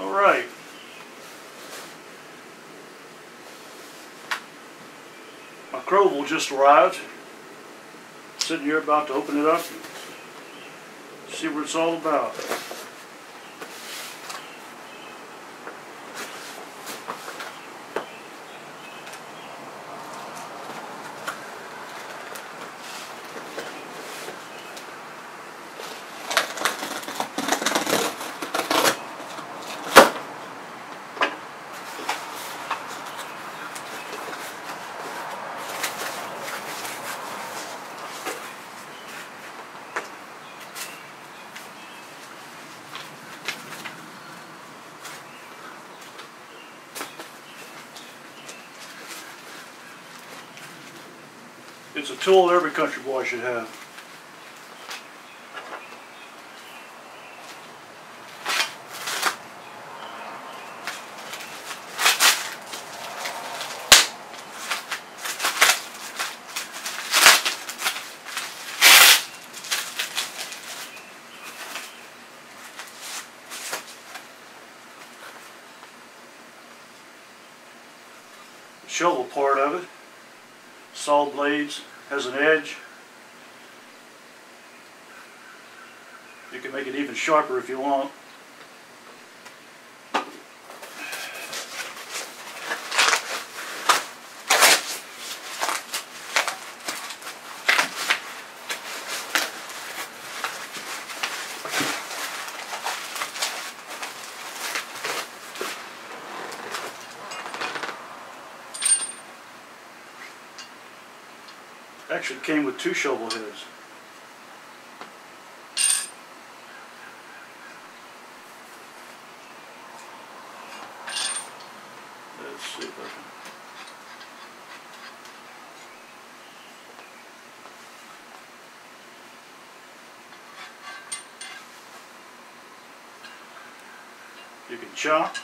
All right. My Crovel just arrived. Sitting here about to open it up and see what it's all about. It's a tool that every country boy should have. Shovel part of it saw blades, has an edge. You can make it even sharper if you want. Actually came with two shovel heads. Let's see if I can. You can chop,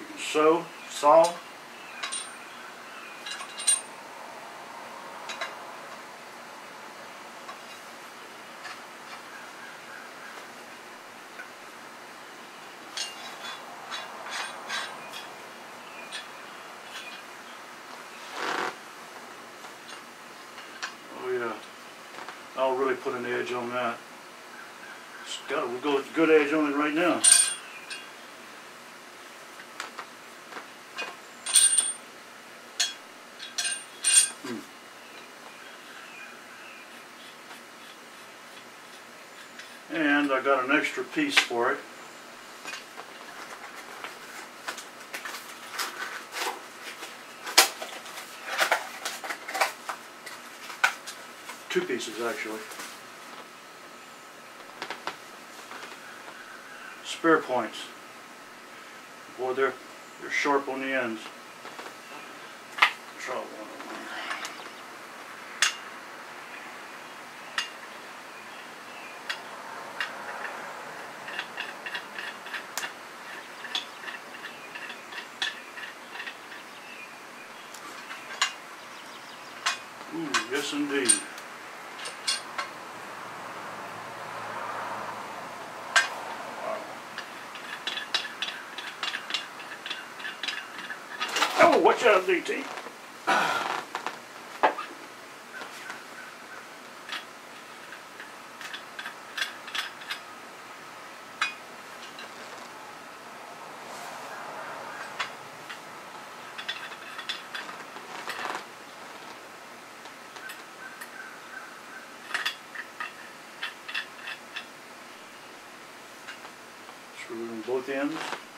you can sew, saw, really put an edge on that. It's got a good, good edge on it right now. Hmm. And I got an extra piece for it. Two pieces actually. Spare points. Boy, they're they're sharp on the ends. Try one. Ooh, yes indeed. Watch out, DT. Both ends.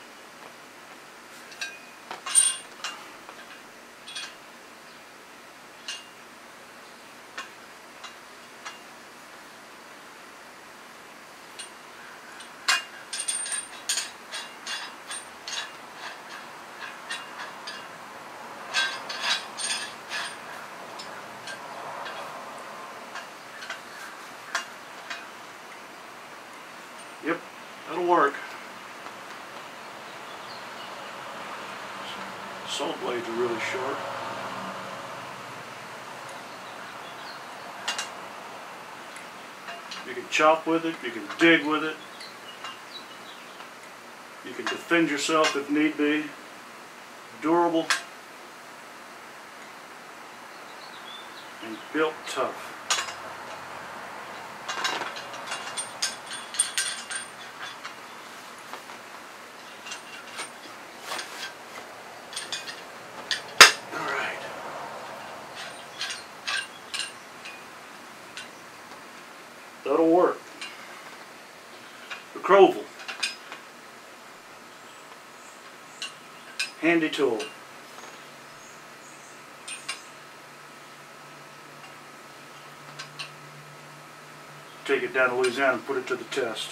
Yep, that'll work. Saw blades are really sharp. You can chop with it, you can dig with it. You can defend yourself if need be. Durable. And built tough. That'll work. The Crovel. Handy tool. Take it down to Louisiana and put it to the test.